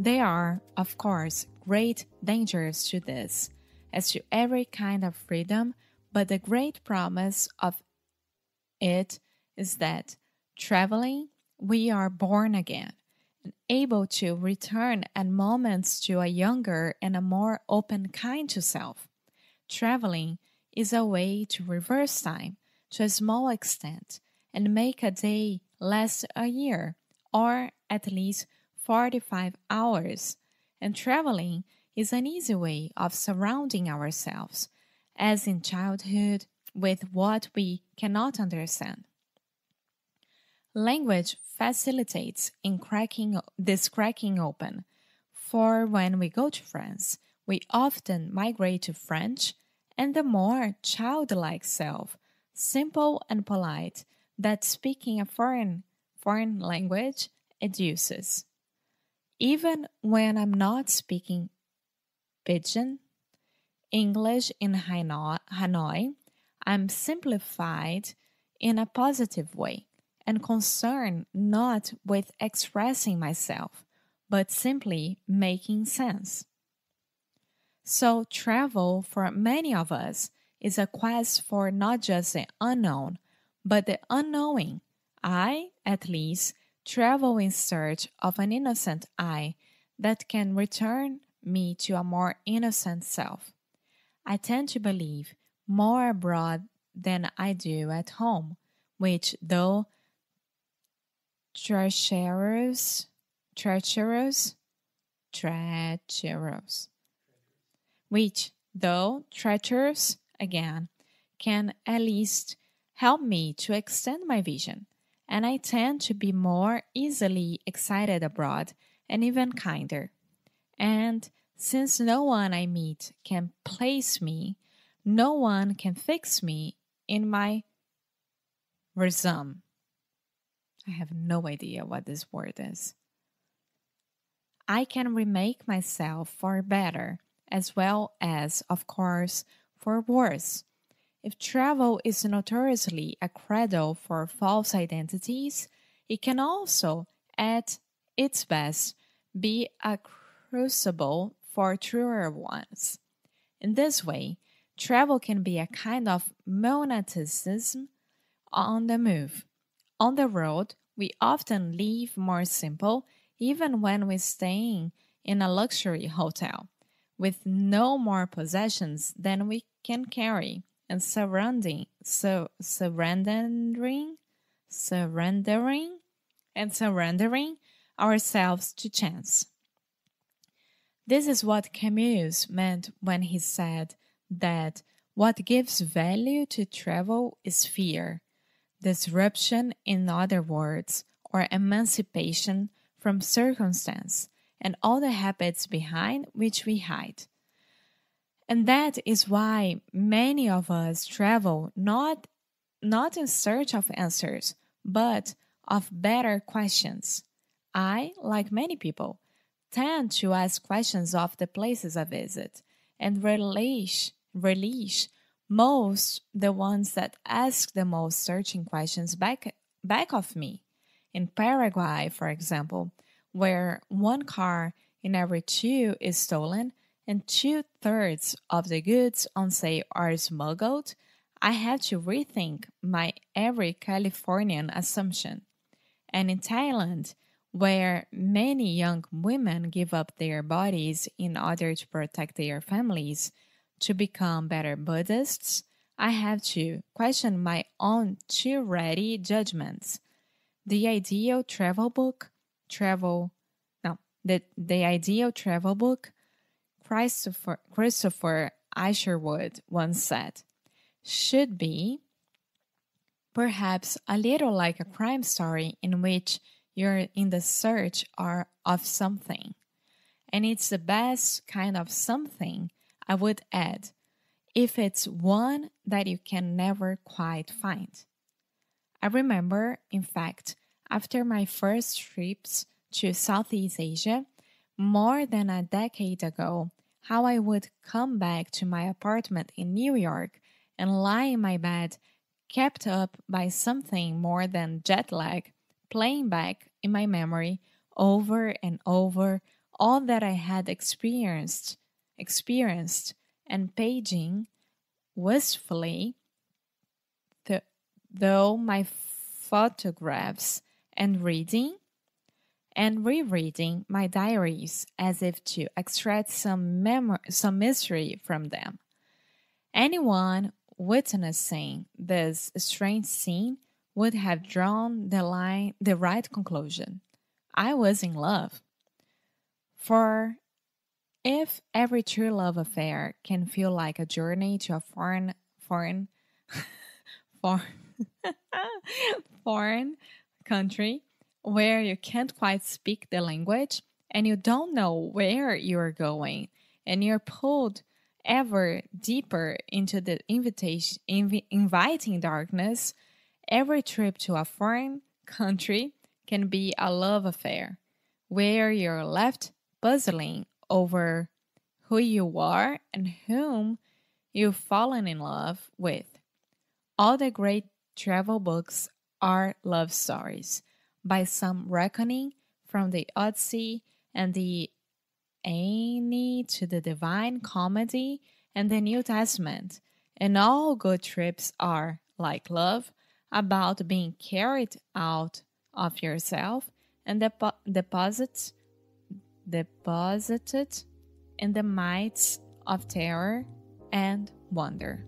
There are, of course, great dangers to this, as to every kind of freedom, but the great promise of it is that traveling, we are born again and able to return at moments to a younger and a more open kind to self. Traveling is a way to reverse time to a small extent and make a day last a year or at least 45 hours. And traveling is an easy way of surrounding ourselves, as in childhood, with what we cannot understand. Language facilitates in cracking this cracking open. For when we go to France, we often migrate to French and the more childlike self, simple and polite, that speaking a foreign foreign language educes. Even when I'm not speaking pidgin, English in Hanoi, I'm simplified in a positive way and concerned not with expressing myself, but simply making sense. So, travel for many of us is a quest for not just the unknown, but the unknowing. I, at least, travel in search of an innocent eye that can return me to a more innocent self. I tend to believe more abroad than I do at home, which, though treacherous, treacherous, treacherous, which, though treacherous again, can at least help me to extend my vision, and I tend to be more easily excited abroad and even kinder. And since no one I meet can place me, no one can fix me in my resume. I have no idea what this word is. I can remake myself for better as well as, of course, for worse. If travel is notoriously a cradle for false identities, it can also, at its best, be a crucible for truer ones. In this way, travel can be a kind of monasticism on the move. On the road, we often live more simple even when we're staying in a luxury hotel with no more possessions than we can carry and surrounding so surrendering surrendering and surrendering ourselves to chance this is what camus meant when he said that what gives value to travel is fear disruption in other words or emancipation from circumstance and all the habits behind which we hide. And that is why many of us travel not, not in search of answers, but of better questions. I, like many people, tend to ask questions of the places I visit and relish, relish most the ones that ask the most searching questions back, back of me. In Paraguay, for example, where one car in every two is stolen and two thirds of the goods on sale are smuggled, I had to rethink my every Californian assumption. And in Thailand, where many young women give up their bodies in order to protect their families to become better Buddhists, I have to question my own too ready judgments. The ideal travel book travel no the the ideal travel book Christopher Christopher Isherwood once said should be perhaps a little like a crime story in which you're in the search of something and it's the best kind of something I would add if it's one that you can never quite find. I remember, in fact, after my first trips to Southeast Asia, more than a decade ago, how I would come back to my apartment in New York and lie in my bed, kept up by something more than jet lag, playing back in my memory over and over all that I had experienced, experienced, and paging wistfully, th- though my photographs and reading and rereading my diaries as if to extract some mem- some mystery from them. Anyone witnessing this strange scene would have drawn the line the right conclusion. I was in love. For if every true love affair can feel like a journey to a foreign foreign foreign foreign country where you can't quite speak the language and you don't know where you're going and you're pulled ever deeper into the invitation inv- inviting darkness Every trip to a foreign country can be a love affair where you're left puzzling over who you are and whom you've fallen in love with. All the great travel books are love stories, by some reckoning from the Odyssey and the Aeneid to the Divine Comedy and the New Testament. And all good trips are, like love, about being carried out of yourself and depo- deposited in the mites of terror and wonder.